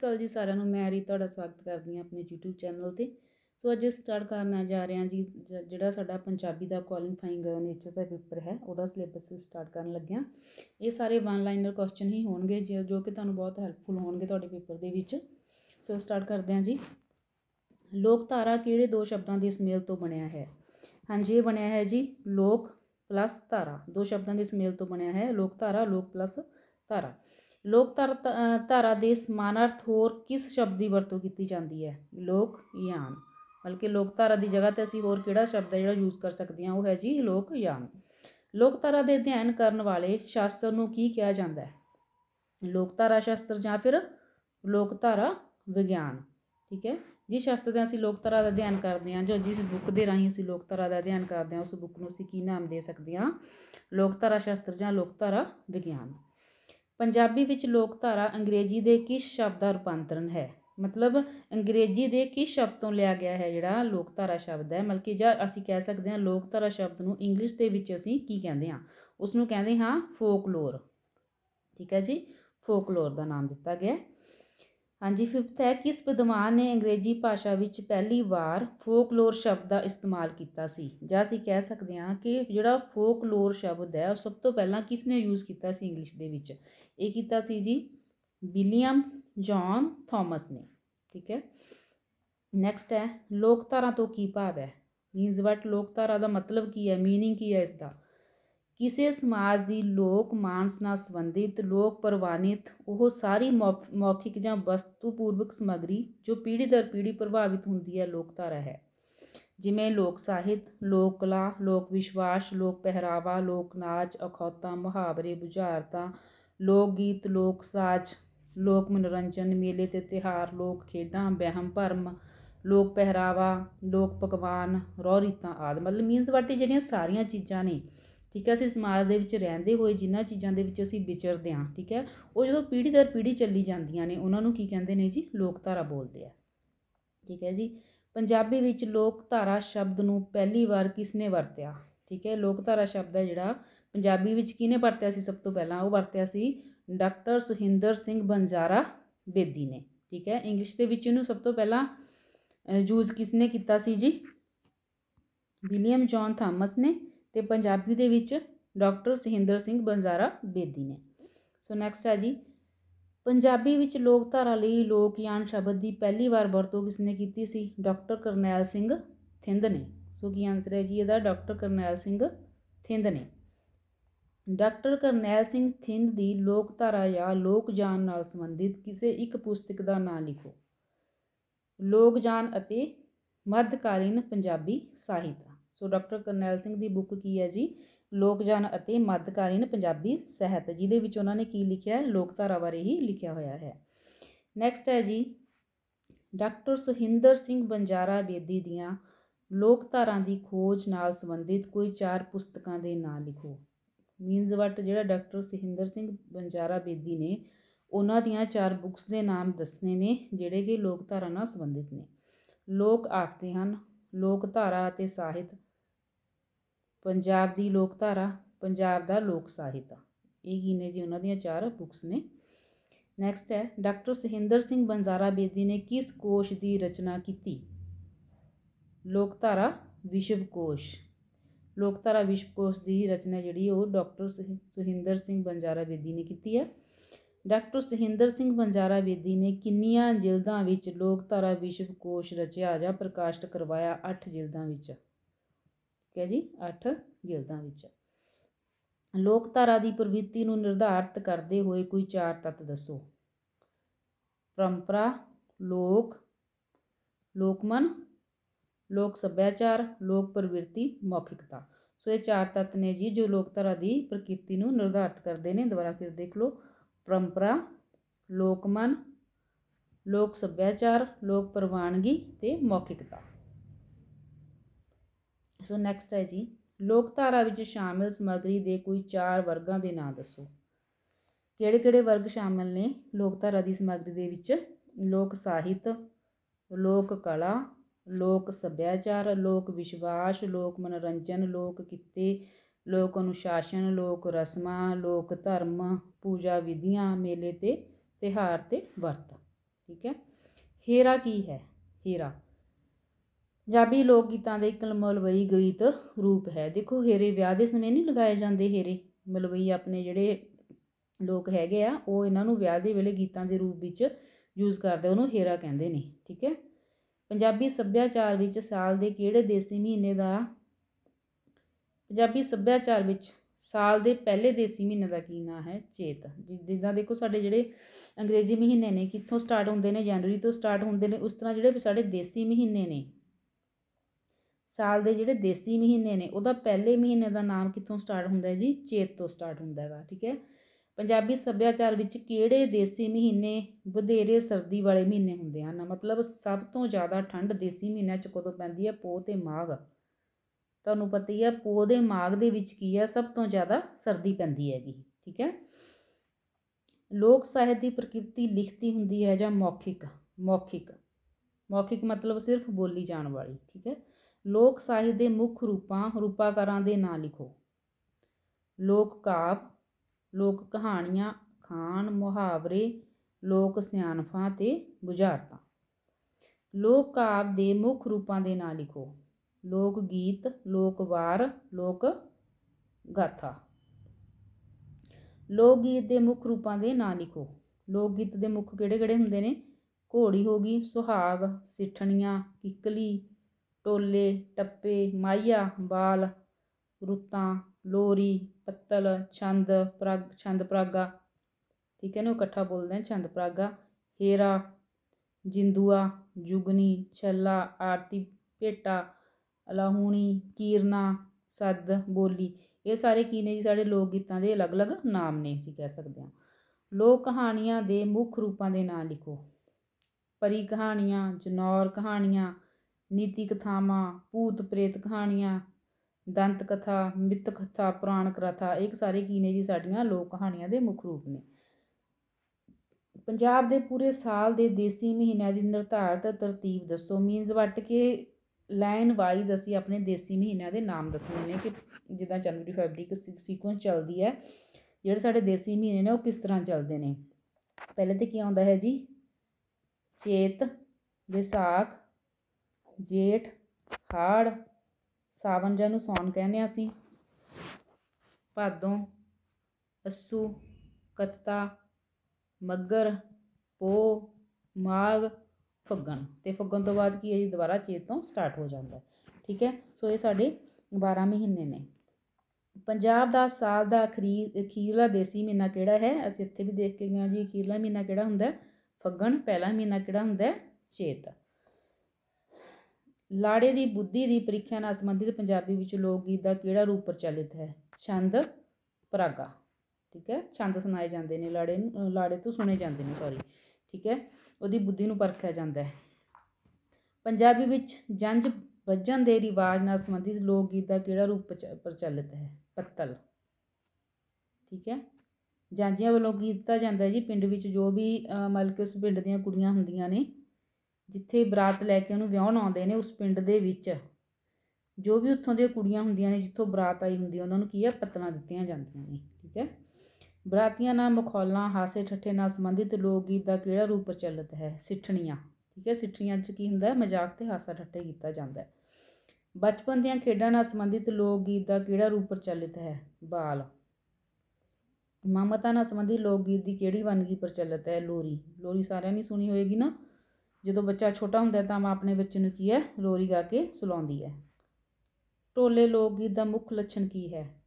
ਕੱਲ ਜੀ ਸਾਰਿਆਂ ਨੂੰ ਮੈਂ ਰੀ ਤੁਹਾਡਾ ਸਵਾਗਤ ਕਰਦੀ ਹਾਂ ਆਪਣੇ YouTube ਚੈਨਲ ਤੇ। ਸੋ ਅੱਜ ਸਟਾਰਟ ਕਰਨਾ ਜਾ ਰਹੇ ਹਾਂ ਜੀ, ਜ- ਜਿਹੜਾ ਸਾਡਾ ਪੰਜਾਬੀ ਦਾ ਕੁਆਲੀਫਾਈਂਗ ਨੇਚਰ ਦਾ ਪੇਪਰ ਹੈ, ਉਹਦਾ ਸਿਲੇਬਸ ਸਟਾਰਟ ਕਰਨ ਲੱਗਿਆ ਇਹ ਸਾਰੇ ਵਨ ਲਾਈਨਰ ਕੁਐਸਚਨ ਹੀ ਹੋਣਗੇ, ਜੋ ਜੋ ਕਿ ਤੁਹਾਨੂੰ ਬਹੁਤ ਹੈਲਪਫੁਲ ਹੋਣਗੇ ਤੁਹਾਡੇ ਪੇਪਰ ਦੇ ਵਿੱਚ। ਸੋ ਸਟਾਰਟ ਕਰਦੇ ਹਾਂ ਜੀ। ਲੋਕਧਾਰਾ ਕਿਹੜੇ ਦੋ ਸ਼ਬਦਾਂ ਦੇ ਸਮੇਲ ਤੋਂ ਬਣਿਆ ਹੈ? ਹਾਂਜੀ, ਇਹ ਬਣਿਆ ਹੈ ਜੀ ਲੋਕ ਪਲੱਸ ਧਾਰਾ। ਦੋ ਸ਼ਬਦਾਂ ਦੇ ਸਮੇਲ ਤੋਂ ਬਣਿਆ ਹੈ, ਲੋਕਧਾਰਾ, ਲੋਕ ਪਲੱਸ ਧਾਰਾ। ਲੋਕਧਾਰਾ ਧ- ਧਾਰਾ ਦੇ ਸਮਾਨਾਰਥ ਹੋਰ ਕਿਸ ਸ਼ਬਦ ਦੀ ਵਰਤੋਂ ਕੀਤੀ ਜਾਂਦੀ ਹੈ? ਲੋਕ ਯਾਨ। ਬਲਕਿ ਲੋਕਧਾਰਾ ਦੀ ਜਗ੍ਹਾ ਤੇ ਅਸੀਂ ਹੋਰ ਕਿਹੜਾ ਸ਼ਬਦ ਹੈ ਜਿਹੜਾ ਯੂਜ਼ ਕਰ ਸਕਦੇ ਹਾਂ? ਉਹ ਹੈ ਜੀ ਲੋਕ ਯਾਨ। ਲੋਕਧਾਰਾ ਦੇ ਅਧਿਐਨ ਕਰਨ ਵਾਲੇ ਸ਼ਾਸਤਰ ਨੂੰ ਕੀ ਕਿਹਾ ਜਾਂਦਾ ਹੈ? ਲੋਕਧਾਰਾ ਸ਼ਾਸਤਰ ਜਾਂ ਫਿਰ ਲੋਕਧਾਰਾ ਵਿਗਿਆਨ। ਠੀਕ ਹੈ? ਜਿਸ ਸ਼ਾਸਤਰ ਦਾ ਅਸੀਂ ਲੋਕਧਾਰਾ ਦਾ ਅਧਿਐਨ ਕਰਦੇ ਹਾਂ ਜਾਂ ਜਿਸ ਬੁੱਕ ਦੇ ਰਾਹੀਂ ਅਸੀਂ ਲੋਕਧਾਰਾ ਦਾ ਅਧਿਐਨ ਕਰਦੇ ਹਾਂ, ਉਸ ਬੁੱਕ ਨੂੰ ਅਸੀਂ ਕੀ ਨਾਮ ਦੇ ਸਕਦੇ ਹਾਂ? ਲੋਕਧਾਰਾ ਸ਼ਾਸਤਰ ਜਾਂ ਲੋਕਧਾਰਾ ਵਿਗਿਆਨ। ਪੰਜਾਬੀ ਵਿੱਚ ਲੋਕਧਾਰਾ ਅੰਗਰੇਜ਼ੀ ਦੇ ਕਿਸ ਸ਼ਬਦ ਦਾ ਰੂਪਾਂਤਰਨ ਹੈ? ਮਤਲਬ ਅੰਗਰੇਜ਼ੀ ਦੇ ਕਿਸ ਸ਼ਬਦ ਤੋਂ ਲਿਆ ਗਿਆ ਹੈ ਜਿਹੜਾ ਲੋਕਧਾਰਾ ਸ਼ਬਦ ਹੈ? ਮਤਲਬ ਕਿ ਜਾਂ ਅਸੀਂ ਕਹਿ ਸਕਦੇ ਹਾਂ ਲੋਕਧਾਰਾ ਸ਼ਬਦ ਨੂੰ ਇੰਗਲਿਸ਼ ਦੇ ਵਿੱਚ ਅਸੀਂ ਕੀ ਕਹਿੰਦੇ ਹਾਂ? ਉਸ ਨੂੰ ਕਹਿੰਦੇ ਹਾਂ ਫੋਕਲੋਰ। ਠੀਕ ਹੈ ਜੀ? ਫੋਕਲੋਰ ਦਾ ਨਾਮ ਦਿੱਤਾ ਗਿਆ। ਹਾਂਜੀ ਫਿਫਥ ਹੈ ਕਿਸ ਵਿਦਵਾਨ ਨੇ ਅੰਗਰੇਜ਼ੀ ਭਾਸ਼ਾ ਵਿੱਚ ਪਹਿਲੀ ਵਾਰ ਫੋਕਲੋਰ ਸ਼ਬਦ ਦਾ ਇਸਤੇਮਾਲ ਕੀਤਾ ਸੀ। ਜਾਂ ਅਸੀਂ ਕਹਿ ਸਕਦੇ ਹਾਂ ਕਿ ਜਿਹੜਾ ਫੋਕਲੋਰ ਸ਼ਬਦ ਹੈ, ਉਹ ਸਭ ਤੋਂ ਪਹਿਲਾਂ ਕਿਸ ਨੇ ਯੂਜ਼ ਕੀਤਾ ਸੀ ਇੰਗਲਿਸ਼ ਦੇ ਵਿੱਚ? ਇਹ ਕੀਤਾ ਸੀ ਜੀ ਵਿਲੀਅਮ ਜੌਨ ਥਾਮਸ ਨੇ, ਠੀਕ ਹੈ? ਨੈਕਸਟ ਹੈ, ਲੋਕਧਾਰਾ ਤੋਂ ਕੀ ਭਾਵ ਹੈ? ਮੀਨਸ ਵਟ ਲੋਕਧਾਰਾ ਦਾ ਮਤਲਬ ਕੀ ਹੈ? ਮੀਨਿੰਗ ਕੀ ਹੈ ਇਸ ਦਾ ਕਿਸੇ ਸਮਾਜ ਦੀ ਲੋਕ ਮਾਨਸ ਨਾਲ ਸੰਬੰਧਿਤ, ਲੋਕ ਪ੍ਰਵਾਨਿਤ, ਉਹ ਸਾਰੀ ਮੌਖਿਕ ਜਾਂ ਵਸਤੂਪੂਰਵਕ ਸਮੱਗਰੀ ਜੋ ਪੀੜ੍ਹੀ ਦਰ ਪੀੜ੍ਹੀ ਪ੍ਰਭਾਵਿਤ ਹੁੰਦੀ ਹੈ, ਲੋਕਧਾਰਾ ਹੈ। ਜਿਵੇਂ ਲੋਕ ਸਾਹਿਤ, ਲੋਕ ਕਲਾ, ਲੋਕ ਵਿਸ਼ਵਾਸ, ਲੋਕ ਪਹਿਰਾਵਾ, ਲੋਕ ਨਾਚ, ਅਖੌਤਾਂ, ਮੁਹਾਵਰੇ, ਬੁਝਾਰਤਾਂ, ਲੋਕ ਗੀਤ, ਲੋਕ ਸਾਜ਼, ਲੋਕ ਮਨੋਰੰਜਨ, ਮੇਲੇ ਤੇ ਤਿਉਹਾਰ, ਲੋਕ ਖੇਡਾਂ, ਵਹਿਮ ਭਰਮ, ਲੋਕ ਪਹਿਰਾਵਾ, ਲੋਕ ਪਕਵਾਨ ਰਹੁ ਰੀਤਾਂ ਆਦਿ। ਮਤਲਬ ਮੀਨਸ ਵਾਟੀ ਜਿਹੜੀਆਂ ਸਾਰੀਆਂ ਚੀਜ਼ਾਂ ਨੇ ਠੀਕ ਹੈ, ਅਸੀਂ ਸਮਾਜ ਦੇ ਵਿੱਚ ਰਹਿੰਦੇ ਹੋਏ ਜਿਨ੍ਹਾਂ ਚੀਜ਼ਾਂ ਦੇ ਵਿੱਚ ਅਸੀਂ ਵਿਚਰਦੇ ਹਾਂ, ਠੀਕ ਹੈ। ਉਹ ਜਦੋਂ ਪੀੜ੍ਹੀ ਦਰ ਪੀੜ੍ਹੀ ਚੱਲੀ ਜਾਂਦੀਆਂ ਨੇ, ਉਹਨਾਂ ਨੂੰ ਕੀ ਕਹਿੰਦੇ ਨੇ ਜੀ? ਲੋਕਧਾਰਾ ਬੋਲਦੇ ਆ। ਠੀਕ ਹੈ ਜੀ। ਪੰਜਾਬੀ ਵਿੱਚ ਲੋਕਧਾਰਾ ਸ਼ਬਦ ਨੂੰ ਪਹਿਲੀ ਵਾਰ ਕਿਸਨੇ ਵਰਤਿਆ? ਠੀਕ ਹੈ, ਲੋਕਧਾਰਾ ਸ਼ਬਦ ਹੈ ਜਿਹੜਾ ਪੰਜਾਬੀ ਵਿੱਚ ਕਿਹਨੇ ਵਰਤਿਆ ਸੀ ਸਭ ਤੋਂ ਪਹਿਲਾਂ? ਉਹ ਵਰਤਿਆ ਸੀ ਡਾਕਟਰ ਸੁਹਿੰਦਰ ਸਿੰਘ ਬੰਜਾਰਾ ਬੇਦੀ ਨੇ। ਠੀਕ ਹੈ, ਇੰਗਲਿਸ਼ ਦੇ ਵਿੱਚ ਇਹਨੂੰ ਸਭ ਤੋਂ ਪਹਿਲਾਂ ਯੂਜ਼ ਕਿਸਨੇ ਕੀਤਾ ਸੀ ਜੀ? ਵਿਲੀਅਮ ਜੌਨ ਥਾਮਸ ਨੇ। ਤੇ ਪੰਜਾਬੀ ਦੇ ਵਿੱਚ ਡਾਕਟਰ ਸਹਿੰਦਰ ਸਿੰਘ ਬੰਜਾਰਾ ਬੇਦੀ ਨੇ। ਸੋ ਨੈਕਸਟ ਹੈ ਜੀ। ਪੰਜਾਬੀ ਵਿੱਚ ਲੋਕਧਾਰਾ ਲਈ ਲੋਕਯਾਨ ਸ਼ਬਦ ਦੀ ਪਹਿਲੀ ਵਾਰ ਵਰਤੋਂ ਕਿਸ ਨੇ ਕੀਤੀ ਸੀ? ਡਾਕਟਰ ਕਰਨੈਲ ਸਿੰਘ ਥਿੰਦ ਨੇ। ਸੋ ਕੀ ਆਨਸਰ ਹੈ ਜੀ ਇਹਦਾ? ਡਾਕਟਰ ਕਰਨੈਲ ਸਿੰਘ ਥਿੰਦ ਨੇ। ਡਾਕਟਰ ਕਰਨੈਲ ਸਿੰਘ ਥਿੰਦ ਦੀ ਲੋਕ ਧਾਰਾ ਜਾਂ ਲੋਕ ਲੋਕਜਾਨ ਨਾਲ ਸੰਬੰਧਿਤ ਕਿਸੇ ਇੱਕ ਪੁਸਤਕ ਦਾ ਨਾਮ ਲਿਖੋ। ਲੋਕ ਲੋਕਜਾਨ ਅਤੇ ਮੱਧਕਾਲੀਨ ਪੰਜਾਬੀ ਸਾਹਿਤ। ਸੋ ਡਾਕਟਰ ਕਰਨੈਲ ਸਿੰਘ ਦੀ ਬੁੱਕ ਕੀ ਹੈ ਜੀ? ਲੋਕਜਾਨ ਅਤੇ ਮੱਧਕਾਲੀਨ ਪੰਜਾਬੀ ਸਾਹਿਤ। ਜਿਹਦੇ ਵਿੱਚ ਉਹਨਾਂ ਨੇ ਕੀ ਲਿਖਿਆ ਹੈ? ਲੋਕਧਾਰਾ ਬਾਰੇ ਹੀ ਲਿਖਿਆ ਹੋਇਆ ਹੈ। ਨੈਕਸਟ ਹੈ ਜੀ। ਡਾਕਟਰ ਸੁਹਿੰਦਰ ਸਿੰਘ ਬੰਜਾਰਾ ਬੇਦੀ ਦੀਆਂ ਲੋਕਧਾਰਾ ਦੀ ਖੋਜ ਨਾਲ ਸੰਬੰਧਿਤ ਕੋਈ ਚਾਰ ਪੁਸਤਕਾਂ ਦੇ ਨਾਂ ਲਿਖੋ। ਮੀਨਸ ਵਟ ਜਿਹੜਾ ਡਾਕਟਰ ਸੁਹਿੰਦਰ ਸਿੰਘ ਬੰਜਾਰਾ ਬੇਦੀ ਨੇ, ਉਹਨਾਂ ਦੀਆਂ ਚਾਰ ਬੁੱਕਸ ਦੇ ਨਾਮ ਦੱਸਣੇ ਨੇ, ਜਿਹੜੇ ਕਿ ਲੋਕਧਾਰਾ ਨਾਲ ਸੰਬੰਧਿਤ ਨੇ। ਲੋਕ ਆਖਦੇ ਹਨ, ਲੋਕਧਾਰਾ ਅਤੇ ਸਾਹਿਤ ਪੰਜਾਬ ਦੀ ਲੋਕਧਾਰਾ, ਪੰਜਾਬ ਦਾ ਲੋਕ ਸਾਹਿਤ ਇਹ ਕੀ ਨੇ ਜੀ? ਉਹਨਾਂ ਦੀਆਂ ਚਾਰ ਬੁੱਕਸ ਨੇ। ਨੈਕਸਟ ਹੈ, ਡਾਕਟਰ ਸੁਹਿੰਦਰ ਸਿੰਘ ਬੰਜ਼ਾਰਾ ਬੇਦੀ ਨੇ ਕਿਸ ਕੋਸ਼ ਦੀ ਰਚਨਾ ਕੀਤੀ? ਲੋਕਧਾਰਾ ਵਿਸ਼ਵ ਕੋਸ਼। ਲੋਕਧਾਰਾ ਵਿਸ਼ਵ ਕੋਸ਼ ਦੀ ਰਚਨਾ ਜਿਹੜੀ ਉਹ ਡਾਕਟਰ ਸੁਹਿ- ਸੁਹਿੰਦਰ ਸਿੰਘ ਬੰਜਾਰਾ ਬੇਦੀ ਨੇ ਕੀਤੀ ਹੈ। ਡਾਕਟਰ ਸੁਹਿੰਦਰ ਸਿੰਘ ਬੰਜਾਰਾ ਬੇਦੀ ਨੇ ਕਿੰਨੀਆਂ ਜਿਲਦਾਂ ਵਿੱਚ ਲੋਕਧਾਰਾ ਵਿਸ਼ਵ ਕੋਸ਼ ਰਚਿਆ ਜਾਂ ਪ੍ਰਕਾਸ਼ਿਤ ਕਰਵਾਇਆ? 8 ਜਿਲਦਾਂ ਵਿੱਚ। ਹੈ ਜੀ 8 ਜਿਲਦਾਂ ਵਿੱਚ। ਲੋਕਧਾਰਾ ਦੀ ਪ੍ਰਵਿਰਤੀ ਨੂੰ ਨਿਰਧਾਰਤ ਕਰਦੇ ਹੋਏ ਕੋਈ ਚਾਰ ਤੱਤ ਦੱਸੋ। ਪਰੰਪਰਾ, ਲੋਕ, ਲੋਕਮਨ, ਲੋਕ ਸੱਭਿਆਚਾਰ, ਲੋਕ ਪ੍ਰਵਿਰਤੀ, ਮੌਖਿਕਤਾ। ਸੋ ਇਹ ਚਾਰ ਤੱਤ ਨੇ ਜੀ ਜੋ ਲੋਕਧਾਰਾ ਦੀ ਪ੍ਰਕਿਰਤੀ ਨੂੰ ਨਿਰਧਾਰਤ ਕਰਦੇ ਨੇ। ਦੁਬਾਰਾ ਫਿਰ ਦੇਖ ਲਓ। ਪਰੰਪਰਾ, ਲੋਕਮਨ, ਲੋਕ ਸੱਭਿਆਚਾਰ, ਲੋਕ ਪ੍ਰਵਾਨਗੀ ਤੇ ਮੌਖਿਕਤਾ। ਸੋ ਨੈਕਸਟ ਹੈ ਜੀ। ਲੋਕਧਾਰਾ ਵਿੱਚ ਸ਼ਾਮਿਲ ਸਮੱਗਰੀ ਦੇ ਕੋਈ ਚਾਰ ਵਰਗਾਂ ਦੇ ਨਾਂ ਦੱਸੋ। ਕਿਹੜੇ ਕਿਹੜੇ ਵਰਗ ਸ਼ਾਮਿਲ ਨੇ? ਲੋਕਧਾਰਾ ਦੀ ਸਮੱਗਰੀ ਦੇ ਵਿੱਚ ਲੋਕ ਸਾਹਿਤ, ਲੋਕ ਕਲਾ, ਲੋਕ ਸੱਭਿਆਚਾਰ, ਲੋਕ ਵਿਸ਼ਵਾਸ, ਲੋਕ ਮਨੋਰੰਜਨ, ਲੋਕ ਕਿੱਤੇ, ਲੋਕ ਅਨੁਸ਼ਾਸਨ, ਲੋਕ ਰਸਮਾਂ, ਲੋਕ ਧਰਮ, ਪੂਜਾ ਵਿਧੀਆਂ, ਮੇਲੇ ਤੇ ਤਿਉਹਾਰ ਤੇ ਵਰਤ। ਠੀਕ ਹੈ? ਹੀਰਾ ਕੀ ਹੈ? ਹੀਰਾ। ਪੰਜਾਬੀ ਲੋਕ ਗੀਤਾਂ ਦੇ ਇੱਕ ਮਲਵਈ ਗੀਤ ਰੂਪ ਹੈ। ਦੇਖੋ, ਹੇਰੇ ਵਿਆਹ ਦੇ ਸਮੇਂ ਨਹੀਂ ਲਗਾਏ ਜਾਂਦੇ ਹੇਰੇ। ਮਲਵਈ ਆਪਣੇ ਜਿਹੜੇ ਲੋਕ ਹੈਗੇ ਆ, ਉਹ ਇਹਨਾਂ ਨੂੰ ਵਿਆਹ ਦੇ ਵੇਲੇ ਗੀਤਾਂ ਦੇ ਰੂਪ ਵਿੱਚ ਯੂਜ਼ ਕਰਦੇ, ਉਹਨੂੰ ਹੇਰਾ ਕਹਿੰਦੇ ਨੇ, ਠੀਕ ਹੈ? ਪੰਜਾਬੀ ਸੱਭਿਆਚਾਰ ਵਿੱਚ ਸਾਲ ਦੇ ਕਿਹੜੇ ਦੇਸੀ ਮਹੀਨੇ ਦਾ, ਪੰਜਾਬੀ ਸੱਭਿਆਚਾਰ ਵਿੱਚ ਸਾਲ ਦੇ ਪਹਿਲੇ ਦੇਸੀ ਮਹੀਨੇ ਦਾ ਕੀ ਨਾਂ ਹੈ? ਚੇਤ। ਜਿੱਦਾਂ ਦੇਖੋ, ਸਾਡੇ ਜਿਹੜੇ ਅੰਗਰੇਜ਼ੀ ਮਹੀਨੇ ਨੇ, ਕਿੱਥੋਂ ਸਟਾਰਟ ਹੁੰਦੇ ਨੇ ਜਨਵਰੀ ਤੋਂ ਸਟਾਰਟ ਹੁੰਦੇ ਨੇ, ਉਸ ਤਰ੍ਹਾਂ ਜਿਹੜੇ ਸਾਡੇ ਦੇਸੀ ਮਹੀਨੇ ਨੇ ਸਾਲ ਦੇ ਜਿਹੜੇ ਦੇਸੀ ਮਹੀਨੇ ਨੇ, ਉਹਦਾ ਪਹਿਲੇ ਮਹੀਨੇ ਦਾ ਨਾਮ ਕਿੱਥੋਂ ਸਟਾਰਟ ਹੁੰਦਾ ਹੈ ਜੀ? ਚੇਤ ਤੋਂ ਸਟਾਰਟ ਹੁੰਦਾ ਹੈਗਾ, ਠੀਕ ਹੈ? ਪੰਜਾਬੀ ਸੱਭਿਆਚਾਰ ਵਿੱਚ ਕਿਹੜੇ ਦੇਸੀ ਮਹੀਨੇ ਵਧੇਰੇ ਸਰਦੀ ਵਾਲੇ ਮਹੀਨੇ ਹੁੰਦੇ ਹਨ? ਮਤਲਬ ਸਭ ਤੋਂ ਜ਼ਿਆਦਾ ਠੰਡ ਦੇਸੀ ਮਹੀਨਿਆਂ 'ਚ ਕਦੋਂ ਪੈਂਦੀ ਹੈ? ਪੋਹ ਤੇ ਮਾਘ। ਤੁਹਾਨੂੰ ਪਤਾ ਹੀ ਹੈ, ਪੋਹ ਦੇ ਮਾਘ ਦੇ ਵਿੱਚ ਕੀ ਹੈ? ਸਭ ਤੋਂ ਜ਼ਿਆਦਾ ਸਰਦੀ ਪੈਂਦੀ ਹੈਗੀ, ਠੀਕ ਹੈ? ਲੋਕ ਸਾਹਿਤ ਦੀ ਪ੍ਰਕਿਰਤੀ ਲਿਖਤੀ ਹੁੰਦੀ ਹੈ ਜਾਂ ਮੌਖਿਕ? ਮੌਖਿਕ। ਮੌਖਿਕ ਮਤਲਬ ਸਿਰਫ ਬੋਲੀ ਜਾਣ ਵਾਲੀ, ਠੀਕ ਹੈ? ਲੋਕ ਸਾਹਿਤ ਦੇ ਮੁੱਖ ਰੂਪਾਂ ਰੂਪਾਕਾਰਾਂ ਦੇ ਨਾਂ ਲਿਖੋ। ਲੋਕ ਕਾਵਿ, ਲੋਕ ਕਹਾਣੀਆਂ, ਖਾਨ, ਮੁਹਾਵਰੇ, ਲੋਕ ਸਿਆਣਫਾਂ ਤੇ ਬੁਝਾਰਤਾਂ। ਲੋਕ ਕਾਵਿ ਦੇ ਮੁੱਖ ਰੂਪਾਂ ਦੇ ਨਾਂ ਲਿਖੋ। ਲੋਕ ਗੀਤ, ਲੋਕ ਵਾਰ, ਲੋਕ ਗਾਥਾ। ਲੋਕ ਗੀਤ ਦੇ ਮੁੱਖ ਰੂਪਾਂ ਦੇ ਨਾਂ ਲਿਖੋ। ਲੋਕ ਗੀਤ ਦੇ ਮੁੱਖ ਕਿਹੜੇ ਕਿਹੜੇ ਹੁੰਦੇ ਨੇ? ਘੋੜੀ ਹੋ ਗਈ, ਸੁਹਾਗ, ਸਿੱਠਣੀਆਂ, ਕਿੱਕਲੀ ਟੋਲੇ, ਟੱਪੇ, ਮਾਹੀਆ ਬਾਲ ਰੁੱਤਾਂ, ਲੋਰੀ, ਪੱਤਲ, ਛੰਦ, ਪ੍ਰਗ, ਛੰਦ ਪ੍ਰਾਗਾ। ਠੀਕ ਹੈ ਨਾ ਇਕੱਠਾ ਬੋਲਦੇ ਆ ਛੰਦ ਪ੍ਰਾਗਾ, ਹੀਰਾ, ਜਿੰਦੂਆ, ਜੁਗਨੀ, ਛੱਲਾ, ਆਰਤੀ, ਭੇਟਾ, ਅਲਾਹੂਣੀ, ਕੀਰਨਾ, ਸੱਦ, ਬੋਲੀ। ਇਹ ਸਾਰੇ ਕੀ ਨੇ ਜੀ? ਸਾਡੇ ਲੋਕ ਗੀਤਾਂ ਦੇ ਅਲੱਗ-ਅਲੱਗ ਨਾਮ ਨੇ, ਅਸੀਂ ਕਹਿ ਸਕਦੇ ਹਾਂ। ਲੋਕ ਕਹਾਣੀਆਂ ਦੇ ਮੁੱਖ ਰੂਪਾਂ ਦੇ ਨਾਂ ਲਿਖੋ। ਪਰੀ ਕਹਾਣੀਆਂ, ਜਨੌਰ ਕਹਾਣੀਆਂ ਨੀਤੀ ਕਥਾਵਾਂ, ਭੂਤ ਪ੍ਰੇਤ ਕਹਾਣੀਆਂ, ਦੰਤ ਕਥਾ, ਮਿੱਤ ਕਥਾ, ਪੁਰਾਣ ਕਥਾ, ਇਹ ਸਾਰੇ ਕੀ ਨੇ ਜੀ ਸਾਡੀਆਂ ਲੋਕ ਕਹਾਣੀਆਂ ਦੇ ਮੁੱਖ ਰੂਪ ਨੇ। ਪੰਜਾਬ ਦੇ ਪੂਰੇ ਸਾਲ ਦੇ ਦੇਸੀ ਮਹੀਨਿਆਂ ਦੀ ਨਿਰਧਾਰਤ ਤਰਤੀਬ ਦੱਸੋ ਮੀਨਸ ਵੱਟ ਕੇ ਲਾਈਨ ਵਾਈਜ਼ ਅਸੀਂ ਆਪਣੇ ਦੇਸੀ ਮਹੀਨਿਆਂ ਦੇ ਨਾਮ ਦੱਸਣੇ ਨੇ ਕਿ ਜਿੱਦਾਂ ਜਨਵਰੀ ਫੈਬਰੀ ਇੱਕ ਸੀਕੁਐਂਸ ਚੱਲਦੀ ਹੈ, ਜਿਹੜੇ ਸਾਡੇ ਦੇਸੀ ਮਹੀਨੇ ਨੇ ਉਹ ਕਿਸ ਤਰ੍ਹਾਂ ਚੱਲਦੇ ਨੇ। ਪਹਿਲੇ ਤੇ ਕੀ ਆਉਂਦਾ ਹੈ ਜੀ? ਚੇਤ, ਵਿਸਾਖ ਜੇਠ, ਹਾੜ ਸਾਵਨ ਜਾਂ ਨੂੰ ਸੌਣ ਕਹਿੰਦੇ ਹਾਂ ਅਸੀਂ। ਭਾਦੋਂ, ਅੱਸੂ ਕੱਤਾ ਮੱਗਰ ਪੋ ਮਾਘ, ਫੱਗਣ। ਤੇ ਫੱਗਣ ਤੋਂ ਬਾਅਦ ਕੀ ਹੈ ਜੀ? ਦੁਬਾਰਾ ਚੇਤ ਤੋਂ ਸਟਾਰਟ ਹੋ ਜਾਂਦਾ ਠੀਕ ਹੈ? ਸੋ ਇਹ ਸਾਡੇ 12 ਮਹੀਨੇ ਨੇ। ਪੰਜਾਬ ਦਾ ਸਾਲ ਦਾ ਅਖਰੀ, ਅਖੀਰਲਾ ਦੇਸੀ ਮਹੀਨਾ ਕਿਹੜਾ ਹੈ? ਅਸੀਂ ਇੱਥੇ ਵੀ ਦੇਖ ਕੇ ਗਏ ਜੀ, ਅਖੀਰਲਾ ਮਹੀਨਾ ਕਿਹੜਾ ਹੁੰਦਾ ਫੱਗਣ, ਪਹਿਲਾ ਮਹੀਨਾ ਕਿਹੜਾ ਹੁੰਦਾ ਚੇਤ। ਲਾੜੇ ਦੀ ਬੁੱਧੀ ਦੀ ਪ੍ਰੀਖਿਆ ਨਾਲ ਸੰਬੰਧਿਤ ਪੰਜਾਬੀ ਵਿੱਚ ਲੋਕ ਗੀਤ ਦਾ ਕਿਹੜਾ ਰੂਪ ਪ੍ਰਚਲਿਤ ਹੈ? ਛੰਦ, ਪਰਾਗਾ। ਠੀਕ ਹੈ? ਛੰਦ ਸੁਣਾਏ ਜਾਂਦੇ ਨੇ, ਲਾੜੇ ਨੂੰ ਲਾੜੇ ਤੋਂ ਸੁਣੇ ਜਾਂਦੇ ਨੇ ਸੌਰੀ ਠੀਕ ਹੈ? ਉਹਦੀ ਬੁੱਧੀ ਨੂੰ ਪਰਖਿਆ ਜਾਂਦਾ ਹੈ। ਪੰਜਾਬੀ ਵਿੱਚ ਜੰਜ ਵੱਜਣ ਦੇ ਰਿਵਾਜ ਨਾਲ ਸੰਬੰਧਿਤ ਲੋਕ ਗੀਤ ਦਾ ਕਿਹੜਾ ਰੂਪ ਪ੍ਰਚਲਿਤ ਹੈ? ਪੱਤਲ। ਠੀਕ ਹੈ? ਜਾਂਜੀਆਂ ਵੱਲੋਂ ਕੀਤਾ ਜਾਂਦਾ ਜੀ, ਪਿੰਡ ਵਿੱਚ ਜੋ ਵੀ ਮਤਲਬ ਕਿ ਉਸ ਪਿੰਡ ਦੀਆਂ ਕੁੜੀਆਂ ਹੁੰਦੀਆਂ ਨੇ ਜਿੱਥੇ ਬਰਾਤ ਲੈ ਕੇ ਉਹਨੂੰ ਵਿਆਹਣ ਆਉਂਦੇ ਨੇ ਉਸ ਪਿੰਡ ਦੇ ਵਿੱਚ। ਜੋ ਵੀ ਉੱਥੋਂ ਦੀਆਂ ਕੁੜੀਆਂ ਹੁੰਦੀਆਂ ਨੇ, ਜਿੱਥੋਂ ਬਰਾਤ ਆਈ ਹੁੰਦੀ ਉਹਨਾਂ ਨੂੰ ਕੀ ਹੈ ਪੱਤਲਾਂ ਦਿੱਤੀਆਂ ਜਾਂਦੀਆਂ ਨੇ, ਠੀਕ ਹੈ? ਬਰਾਤੀਆਂ ਨਾਲ ਮਖੌਲਾਂ, ਹਾਸੇ ਠੱਠੇ ਨਾਲ ਸੰਬੰਧਿਤ ਲੋਕ ਗੀਤ ਦਾ ਕਿਹੜਾ ਰੂਪ ਪ੍ਰਚਲਿਤ ਹੈ? ਸਿੱਠਣੀਆਂ, ਠੀਕ ਹੈ? ਸਿੱਠਣੀਆਂ 'ਚ ਕੀ ਹੁੰਦਾ ਮਜ਼ਾਕ ਤੇ ਹਾਸਾ ਠੱਠੇ ਕੀਤਾ ਜਾਂਦਾ ਹੈ। ਬਚਪਨ ਦੀਆਂ ਖੇਡਾਂ ਨਾਲ ਸੰਬੰਧਿਤ ਲੋਕ ਗੀਤ ਦਾ ਕਿਹੜਾ ਰੂਪ ਪ੍ਰਚਲਿਤ ਹੈ? ਬਾਲ। ਮਮਤਾ ਨਾਲ ਸੰਬੰਧਿਤ ਲੋਕ ਗੀਤ ਦੀ ਕਿਹੜੀ ਵੰਨਗੀ ਪ੍ਰਚਲਿਤ ਹੈ? ਲੋਰੀ। ਲੋਰੀ ਸਾਰਿਆਂ ਨੇ ਸੁਣੀ ਹੋਏਗੀ ਨਾ? ਜਦੋਂ ਬੱਚਾ ਛੋਟਾ ਹੁੰਦਾ ਤਾਂ ਮਾਂ ਆਪਣੇ ਬੱਚੇ ਨੂੰ ਕੀ ਹੈ? ਲੋਰੀ ਗਾ ਕੇ ਸੁਲਾਉਂਦੀ ਹੈ। ਢੋਲੇ ਲੋਕ ਗੀਤ ਦਾ ਮੁੱਖ ਲੱਛਣ ਕੀ ਹੈ?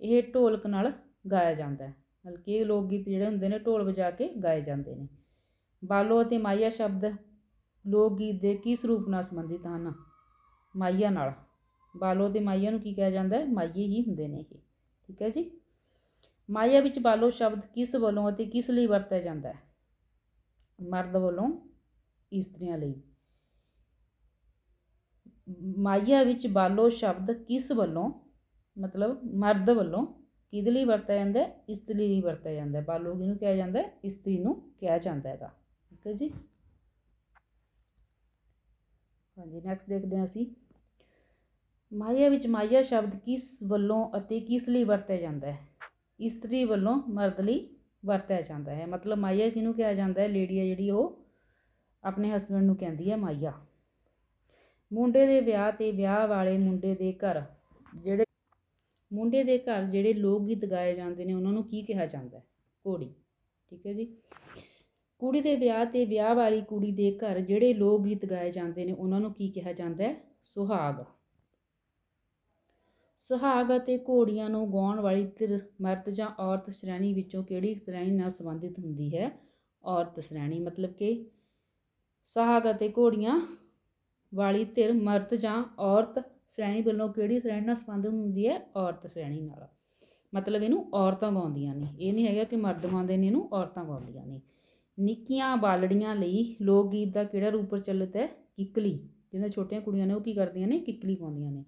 ਇਹ ਢੋਲਕ ਨਾਲ ਗਾਇਆ ਜਾਂਦਾ ਹੈ। ਮਤਲਬ ਕਿ ਇਹ ਲੋਕ ਗੀਤ ਜਿਹੜੇ ਹੁੰਦੇ ਨੇ, ਢੋਲ ਵਜਾ ਕੇ ਗਾਏ ਜਾਂਦੇ ਨੇ। ਬਾਲੋ ਅਤੇ ਮਾਇਆ ਸ਼ਬਦ ਲੋਕ ਗੀਤ ਦੇ ਕਿਸ ਰੂਪ ਨਾਲ ਸੰਬੰਧਿਤ ਹਨ? ਮਾਇਆ ਨਾਲ। ਬਾਲੋ ਤੇ ਮਾਇਆ ਨੂੰ ਕੀ ਕਿਹਾ ਜਾਂਦਾ ਹੈ? ਮਾਈਏ ਹੀ ਹੁੰਦੇ ਨੇ ਇਹ। ਠੀਕ ਹੈ ਜੀ? ਮਾਇਆ ਵਿੱਚ ਬਾਲੋ ਸ਼ਬਦ ਕਿਸ ਵੱਲੋਂ ਅਤੇ ਕਿਸ ਲਈ ਵਰਤਿਆ ਜਾਂਦਾ ਹੈ? ਮਰਦ ਵੱਲੋਂ ਇਸਤਰੀਆਂ ਲਈ। ਮਾਇਆ ਵਿੱਚ ਬਾਲੋ ਸ਼ਬਦ ਕਿਸ ਵੱਲੋਂ? ਮਤਲਬ ਮਰਦ ਵੱਲੋਂ। ਕਿਹਦੇ ਲਈ ਵਰਤਿਆ ਜਾਂਦਾ ਹੈ? ਇਸਤਰੀ ਲਈ ਵਰਤਿਆ ਜਾਂਦਾ ਹੈ। ਬਾਲੋ ਕਿਹਨੂੰ ਕਿਹਾ ਜਾਂਦਾ ਹੈ? ਇਸਤਰੀ ਨੂੰ ਕਿਹਾ ਜਾਂਦਾ ਹੈਗਾ। ਠੀਕ ਹੈ ਜੀ। ਹਾਂਜੀ ਨੈਕਸਟ ਦੇਖਦੇ ਹਾਂ ਅਸੀਂ। ਮਾਇਆ ਵਿੱਚ ਮਾਇਆ ਸ਼ਬਦ ਕਿਸ ਵੱਲੋਂ ਅਤੇ ਕਿਸ ਲਈ ਵਰਤਿਆ ਜਾਂਦਾ ਹੈ? ਇਸਤਰੀ ਵੱਲੋਂ ਮਰਦ ਲਈ ਵਰਤਿਆ ਜਾਂਦਾ ਹੈ। ਮਤਲਬ ਮਾਇਆ ਕਿਹਨੂੰ ਕਿਹਾ ਜਾਂਦਾ ਹੈ? ਲੇਡੀ ਹੈ ਜਿਹੜੀ ਉਹ ਆਪਣੇ ਹਸਬੰਡ ਨੂੰ ਕਹਿੰਦੀ ਹੈ ਮਾਈਆ। ਮੁੰਡੇ ਦੇ ਵਿਆਹ ਤੇ ਵਿਆਹ ਵਾਲੇ ਮੁੰਡੇ ਦੇ ਘਰ ਜਿਹੜੇ ਮੁੰਡੇ ਦੇ ਘਰ ਜਿਹੜੇ ਲੋਕ ਗੀਤ ਗਾਏ ਜਾਂਦੇ ਨੇ, ਉਹਨਾਂ ਨੂੰ ਕੀ ਕਿਹਾ ਜਾਂਦਾ ਹੈ? ਘੋੜੀ, ਠੀਕ ਹੈ ਜੀ? ਕੁੜੀ ਦੇ ਵਿਆਹ ਤੇ ਵਿਆਹ ਵਾਲੀ ਕੁੜੀ ਦੇ ਘਰ ਜਿਹੜੇ ਲੋਕ ਗੀਤ ਗਾਏ ਜਾਂਦੇ ਨੇ, ਉਹਨਾਂ ਨੂੰ ਕੀ ਕਿਹਾ ਜਾਂਦਾ ਹੈ? ਸੁਹਾਗ। ਸੁਹਾਗ ਅਤੇ ਘੋੜੀਆਂ ਨੂੰ ਗਾਉਣ ਵਾਲੀ ਧਿਰ ਮਰਦ ਜਾਂ ਔਰਤ ਸ਼੍ਰੇਣੀ ਵਿੱਚੋਂ ਕਿਹੜੀ ਸ਼੍ਰੇਣੀ ਨਾਲ ਸੰਬੰਧਿਤ ਹੁੰਦੀ ਹੈ? ਔਰਤ ਸ਼੍ਰੇਣੀ, ਮਤਲਬ ਕਿ ਸੁਹਾਗ ਅਤੇ ਘੋੜੀਆਂ ਵਾਲੀ ਧਿਰ, ਮਰਦ ਜਾਂ ਔਰਤ ਸ਼੍ਰੇਣੀ ਵੱਲੋਂ ਕਿਹੜੀ ਸ਼੍ਰੇਣੀ ਨਾਲ ਸੰਬੰਧਿਤ ਹੁੰਦੀ ਹੈ? ਔਰਤ ਸ਼੍ਰੇਣੀ ਨਾਲ। ਮਤਲਬ ਇਹਨੂੰ ਔਰਤਾਂ ਗਾਉਂਦੀਆਂ ਨੇ। ਇਹ ਨਹੀਂ ਹੈਗਾ ਕਿ ਮਰਦ ਗਾਉਂਦੇ ਨੇ, ਇਹਨੂੰ ਔਰਤਾਂ ਗਾਉਂਦੀਆਂ ਨੇ। ਨਿੱਕੀਆਂ ਬਾਲੜੀਆਂ ਲਈ ਲੋਕ ਗੀਤ ਦਾ ਕਿਹੜਾ ਰੂਪ ਪ੍ਰਚਲਿਤ ਹੈ? ਕਿੱਕਲੀ। ਜਿਹਨਾਂ ਛੋਟੀਆਂ ਕੁੜੀਆਂ ਨੇ ਉਹ ਕੀ ਕਰਦੀਆਂ ਨੇ? ਕਿੱਕਲੀ ਪਾਉਂਦੀਆਂ ਨੇ।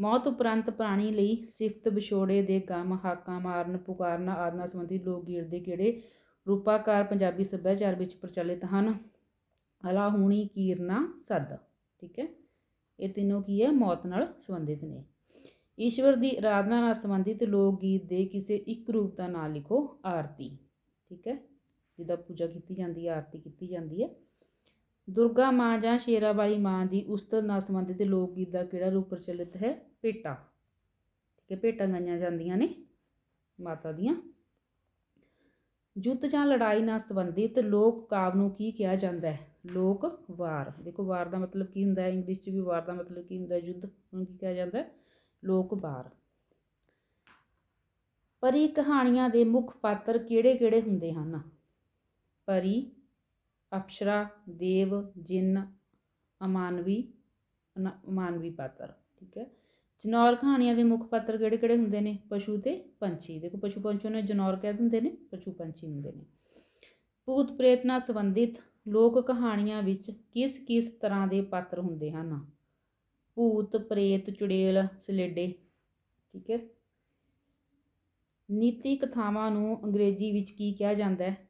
ਮੌਤ ਉਪਰੰਤ ਪ੍ਰਾਣੀ ਲਈ ਸਿਫਤ ਵਿਛੋੜੇ ਦੇ ਗਮ, ਹਾਕਾਂ ਮਾਰਨ, ਪੁਕਾਰਨ ਆਦਿ ਨਾਲ ਸੰਬੰਧੀ ਲੋਕ ਗੀਤ ਦੇ ਕਿਹੜੇ ਰੂਪਾਕਾਰ ਪੰਜਾਬੀ ਸੱਭਿਆਚਾਰ ਵਿੱਚ ਪ੍ਰਚਲਿਤ ਹਨ? ਅਲਾ ਹੂਣੀ ਕੀਰਨਾ ਸੱਦ। ਠੀਕ ਹੈ? ਇਹ ਤਿੰਨੋਂ ਕੀ ਹੈ? ਮੌਤ ਨਾਲ ਸੰਬੰਧਿਤ ਨੇ। ਈਸ਼ਵਰ ਦੀ ਆਰਾਧਨਾ ਨਾਲ ਸੰਬੰਧਿਤ ਲੋਕ ਗੀਤ ਦੇ ਕਿਸੇ ਇੱਕ ਰੂਪ ਦਾ ਨਾਮ ਲਿਖੋ, ਆਰਤੀ। ਠੀਕ ਹੈ? ਜਿਹਦਾ ਪੂਜਾ ਕੀਤੀ ਜਾਂਦੀ ਹੈ, ਆਰਤੀ ਕੀਤੀ ਜਾਂਦੀ ਹੈ। ਦੁਰਗਾ ਮਾਂ ਜਾਂ ਸ਼ੇਰਾ ਮਾਂ ਦੀ ਉਸਤਤ ਨਾਲ ਸੰਬੰਧਿਤ ਲੋਕ ਗੀਤ ਦਾ ਕਿਹੜਾ ਰੂਪ ਪ੍ਰਚਲਿਤ ਹੈ? ਭੇਟਾ। ਠੀਕ ਹੈ? ਭੇਟਾਂ ਗਾਈਆਂ ਜਾਂਦੀਆਂ ਨੇ ਮਾਤਾ ਦੀਆਂ। ਜੁੱਤ ਜਾਂ ਲੜਾਈ ਨਾਲ ਸੰਬੰਧਿਤ ਲੋਕ ਕਾਵ ਨੂੰ ਕੀ ਕਿਹਾ ਜਾਂਦਾ ਹੈ? ਲੋਕ ਵਾਰ। ਦੇਖੋ ਵਾਰ ਦਾ ਮਤਲਬ ਕੀ ਹੁੰਦਾ ਹੈ? ਇੰਗਲਿਸ਼ 'ਚ ਵੀ ਵਾਰ ਦਾ ਮਤਲਬ ਕੀ ਹੁੰਦਾ ਯੁੱਧ ਨੂੰ ਕੀ ਕਿਹਾ ਜਾਂਦਾ ਲੋਕ ਵਾਰ। ਪਰੀ ਕਹਾਣੀਆਂ ਦੇ ਮੁੱਖ ਪਾਤਰ ਕਿਹੜੇ-ਕਿਹੜੇ ਹੁੰਦੇ ਹਨ? ਪਰੀ, ਅਪਸ਼ਰਾ, ਦੇਵ, ਜਿੰਨ, ਅਮਾਨਵੀ ਅਮਾਨਵੀ ਪਾਤਰ। ਠੀਕ ਹੈ? ਜਨੌਰ ਕਹਾਣੀਆਂ ਦੇ ਮੁੱਖ ਪਾਤਰ ਕਿਹੜੇ-ਕਿਹੜੇ ਹੁੰਦੇ ਨੇ? ਪਸ਼ੂ ਤੇ ਪੰਛੀ। ਦੇਖੋ ਪਸ਼ੂ ਪੰਛੀ ਨੂੰ ਜਨੌਰ ਕਹਿ ਦਿੰਦੇ ਨੇ ਪਸ਼ੂ ਪੰਛੀ ਹੁੰਦੇ ਨੇ। ਭੂਤ ਪ੍ਰੇਤ ਨਾਲ ਸੰਬੰਧਿਤ ਲੋਕ ਕਹਾਣੀਆਂ ਵਿੱਚ ਕਿਸ ਕਿਸ ਤਰ੍ਹਾਂ ਦੇ ਪਾਤਰ ਹੁੰਦੇ ਹਨ? ਭੂਤ, ਪ੍ਰੇਤ, ਚੁੜੇਲ, ਸਲੇਡੇ, ਠੀਕ ਹੈ। ਨੀਤੀ ਕਥਾਵਾਂ ਨੂੰ ਅੰਗਰੇਜ਼ੀ ਵਿੱਚ ਕੀ ਕਿਹਾ ਜਾਂਦਾ ਹੈ?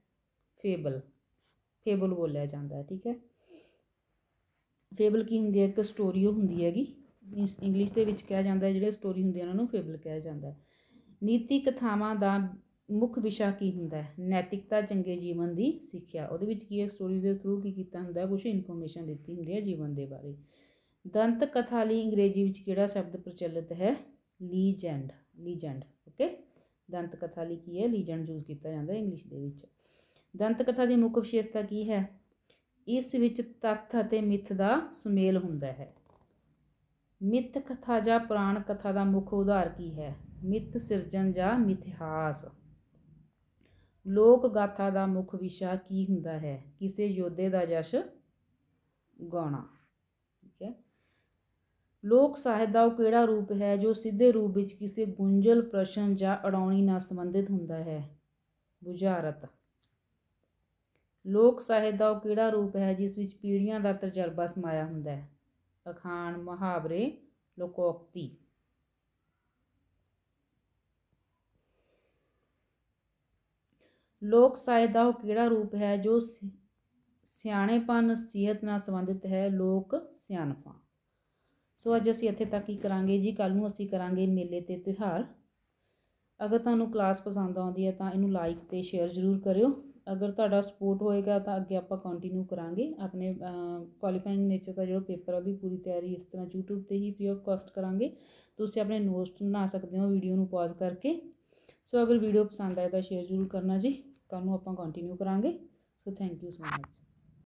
ਫੇਬਲ। ਫੇਬਲ ਬੋਲਿਆ ਜਾਂਦਾ ਹੈ, ਠੀਕ ਹੈ। ਫੇਬਲ ਕੀ ਹੁੰਦੀ ਹੈ? ਇੱਕ ਸਟੋਰੀ ਉਹ ਹੁੰਦੀ ਹੈਗੀ। ਇੰਗਲਿਸ਼ ਦੇ ਵਿੱਚ ਕਿਹਾ ਜਾਂਦਾ ਹੈ, ਜਿਹੜੇ ਸਟੋਰੀ ਹੁੰਦੀ ਹੈ ਉਹਨਾਂ ਨੂੰ ਫੇਬਲ ਕਿਹਾ ਜਾਂਦਾ ਹੈ। ਨੀਤੀ ਕਥਾਵਾਂ ਦਾ ਮੁੱਖ ਵਿਸ਼ਾ ਕੀ ਹੁੰਦਾ ਹੈ? ਨੈਤਿਕਤਾ, ਚੰਗੇ ਜੀਵਨ ਦੀ ਸਿੱਖਿਆ। ਉਹਦੇ ਵਿੱਚ ਕੀ ਹੈ? ਸਟੋਰੀ ਦੇ ਥਰੂ ਕੀ ਕੀਤਾ ਹੁੰਦਾ? ਕੁਝ ਇਨਫੋਰਮੇਸ਼ਨ ਦਿੱਤੀ ਹੁੰਦੀ ਹੈ ਜੀਵਨ ਦੇ ਬਾਰੇ। ਦੰਤ ਕਥਾ ਲਈ ਅੰਗਰੇਜ਼ੀ ਵਿੱਚ ਕਿਹੜਾ ਸ਼ਬਦ ਪ੍ਰਚਲਿਤ ਹੈ? ਲੀਜੈਂਡ। ਲੀਜੈਂਡ ਓਕੇ ਦੰਤ ਕਥਾ ਲਈ ਕੀ ਹੈ? ਲੀਜੈਂਡ ਯੂਜ਼ ਕੀਤਾ ਜਾਂਦਾ ਇੰਗਲਿਸ਼ ਦੇ ਵਿੱਚ। ਦੰਤ ਕਥਾ ਦੀ ਮੁੱਖ ਵਿਸ਼ੇਸ਼ਤਾ ਕੀ ਹੈ? ਇਸ ਵਿੱਚ ਤੱਥ ਅਤੇ ਮਿੱਥ ਦਾ ਸੁਮੇਲ ਹੁੰਦਾ ਹੈ। ਮਿੱਥ ਕਥਾ ਜਾਂ ਪੁਰਾਣ ਕਥਾ ਦਾ ਮੁੱਖ ਉਦਾਹਰ ਕੀ ਹੈ? ਮਿੱਥ ਸਿਰਜਣ ਜਾਂ ਮਿਥਿਹਾਸ। ਲੋਕ ਗਾਥਾ ਦਾ ਮੁੱਖ ਵਿਸ਼ਾ ਕੀ ਹੁੰਦਾ ਹੈ? ਕਿਸੇ ਯੋਧੇ ਦਾ ਜਸ਼ ਗਾਉਣਾ। ਠੀਕ ਹੈ। ਲੋਕ ਸਾਹਿਤ ਦਾ ਉਹ ਕਿਹੜਾ ਰੂਪ ਹੈ ਜੋ ਸਿੱਧੇ ਰੂਪ ਵਿੱਚ ਕਿਸੇ ਗੁੰਝਲ ਪ੍ਰਸ਼ਨ ਜਾਂ ਅੜਾਉਣੀ ਨਾਲ ਸੰਬੰਧਿਤ ਹੁੰਦਾ ਹੈ? ਬੁਝਾਰਤ। ਲੋਕ ਸਾਹਿਤ ਦਾ ਉਹ ਕਿਹੜਾ ਰੂਪ ਹੈ ਜਿਸ ਵਿੱਚ ਪੀੜ੍ਹੀਆਂ ਦਾ ਤਜਰਬਾ ਸਮਾਇਆ ਹੁੰਦਾ ਹੈ? ਅਖਾਣ, ਮੁਹਾਵਰੇ, ਲੋਕੋਕਤੀ। ਲੋਕ ਸਾਹਿਤ ਦਾ ਉਹ ਕਿਹੜਾ ਰੂਪ ਹੈ ਜੋ ਸਿਆਣੇਪਨ, ਸਿਹਤ ਨਾਲ ਸੰਬੰਧਿਤ ਹੈ? ਲੋਕ ਸਿਆਣਪਾਂ ਸੋ ਅੱਜ ਅਸੀਂ ਇੱਥੇ ਤੱਕ ਹੀ ਕਰਾਂਗੇ ਜੀ? ਕੱਲ ਨੂੰ ਅਸੀਂ ਕਰਾਂਗੇ ਮੇਲੇ ਤੇ ਤਿਉਹਾਰ। ਅਗਰ ਤੁਹਾਨੂੰ ਕਲਾਸ ਪਸੰਦ ਆਉਂਦੀ ਹੈ ਤਾਂ ਇਹਨੂੰ ਲਾਈਕ ਤੇ ਸ਼ੇਅਰ ਜ਼ਰੂਰ ਕਰਿਓ। ਅਗਰ ਤੁਹਾਡਾ ਸਪੋਰਟ ਹੋਏਗਾ ਤਾਂ ਅੱਗੇ ਆਪਾਂ ਕੰਟੀਨਿਊ ਕਰਾਂਗੇ। ਆਪਣੇ ਕੁਆਲੀਫਾਈਂਗ ਨੇਚਰ ਦਾ ਜਿਹੜਾ ਪੇਪਰ ਉਹਦੀ ਪੂਰੀ ਤਿਆਰੀ ਇਸ ਤਰ੍ਹਾਂ YouTube ਤੇ ਹੀ ਫ੍ਰੀ ਆਫ ਕਾਸਟ ਕਰਾਂਗੇ। ਤੁਸੀਂ ਆਪਣੇ ਨੋਟਸ ਬਣਾ ਸਕਦੇ ਹੋ ਵੀਡੀਓ ਨੂੰ ਪਾਜ਼ ਕਰਕੇ। ਸੋ ਅਗਰ ਵੀਡੀਓ ਪਸੰਦ ਆਏ ਤਾਂ ਸ਼ੇਅਰ ਜ਼ਰੂਰ ਕਰਨਾ ਜੀ। ਕੱਲ ਨੂੰ ਆਪਾਂ ਕੰਟੀਨਿਊ ਕਰਾਂਗੇ। So thank you so much